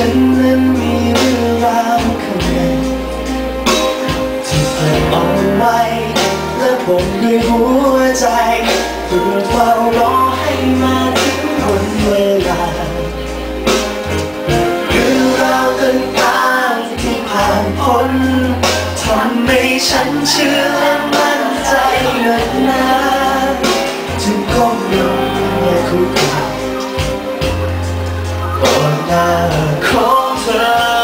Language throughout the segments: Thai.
ฉันนั้นมีเรื่องราวข้างในที่เธอเอาไว้และผมด้วยหัวใจเพื่อเฝ้ารอให้มา Call tonight.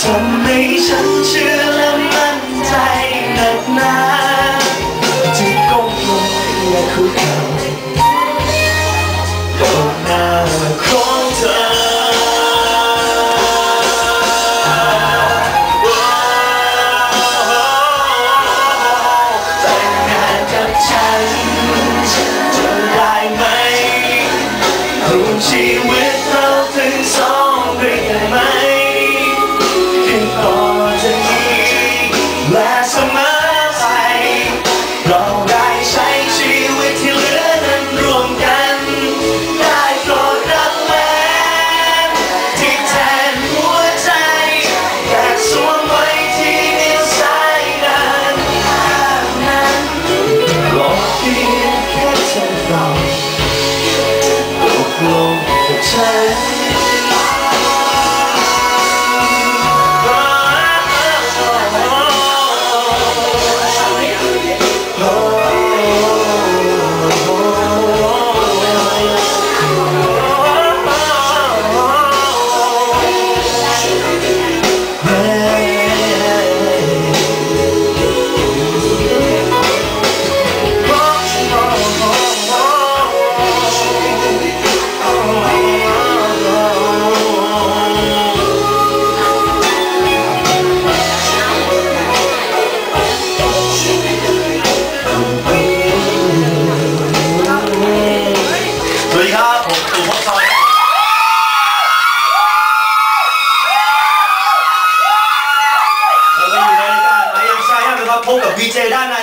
ทำให้ฉันเชื่อและมั่นใจหนักหนาที่ก้มลงและคุกเข่า Vite dana